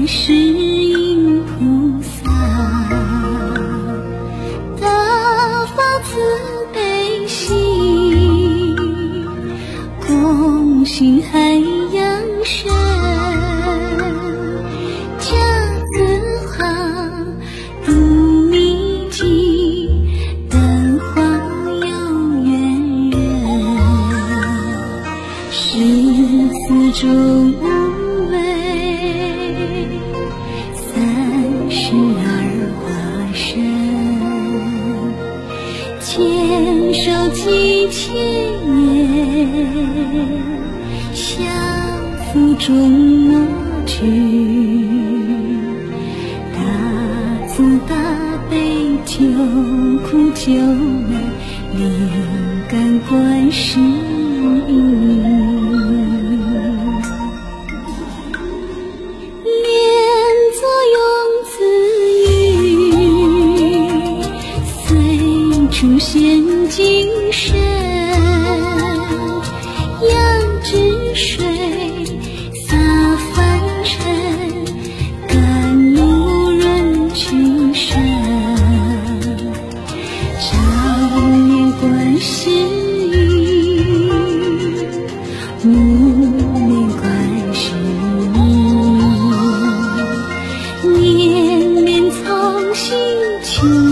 观世音菩萨，大发慈悲心，共行海洋深，加字行度秘境，灯花有缘人，是四种牵手几千年，相扶终老去，大慈大悲救苦救难，灵感观世音。心情，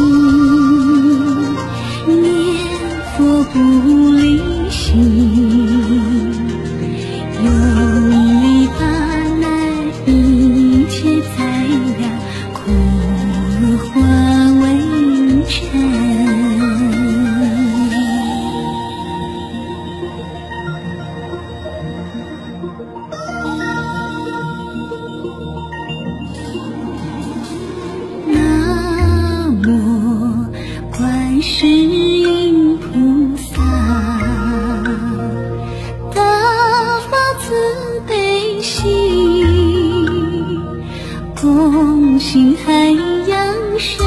情海洋深，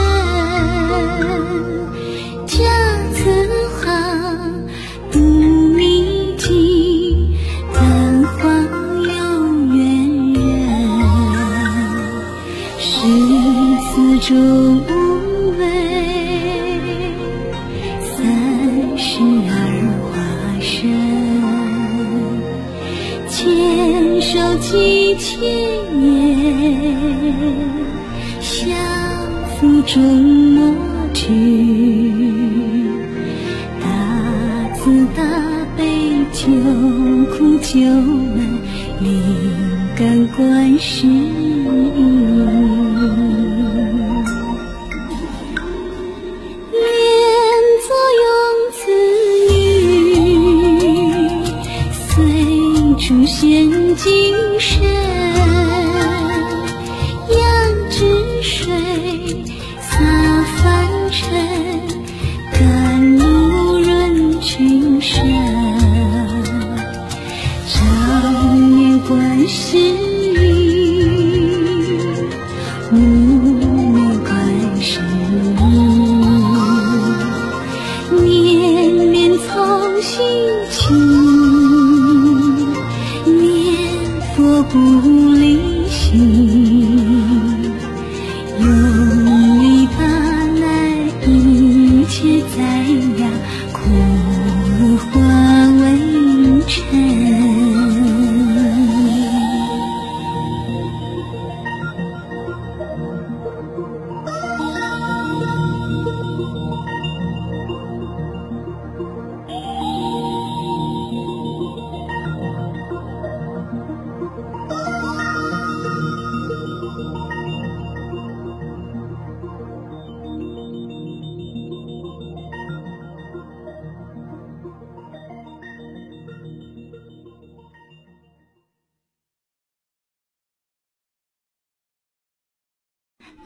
加慈航度秘境，灯花有缘人。诗词中几千年相逢终莫知，大慈大悲救苦救难，灵感观世音。观世音，无念观世音。念念从心起，念佛不离心，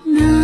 那